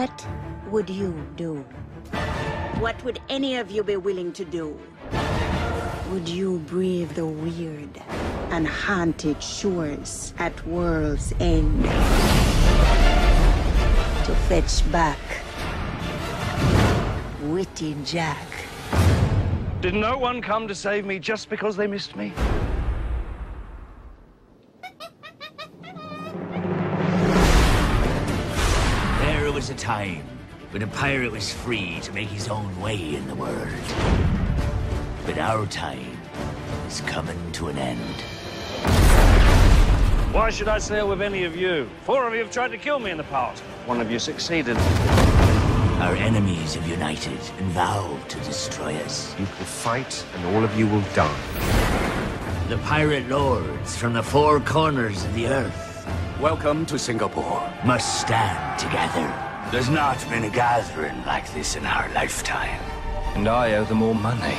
What would you do? What would any of you be willing to do? Would you brave the weird and haunted shores at world's end to fetch back Witty Jack? Did no one come to save me just because they missed me? Time when a pirate was free to make his own way in the world. But our time is coming to an end. Why should I sail with any of you? Four of you have tried to kill me in the past. One of you succeeded. Our enemies have united and vowed to destroy us. You will fight, and all of you will die. The pirate lords from the four corners of the earth Welcome to Singapore. must stand together. There's not been a gathering like this in our lifetime. And I owe them all money.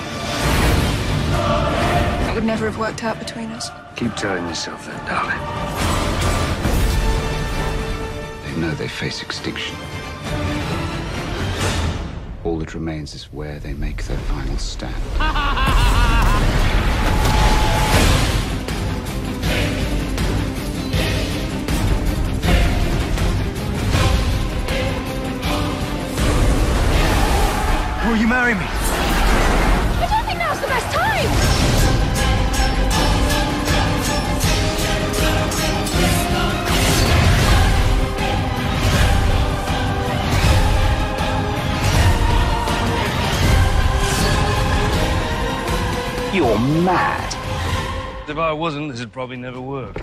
It would never have worked out between us. Keep telling yourself that, darling. They know they face extinction. All that remains is where they make their final stand. marry me? I don't think now's the best time! You're mad. If I wasn't, this would probably never work.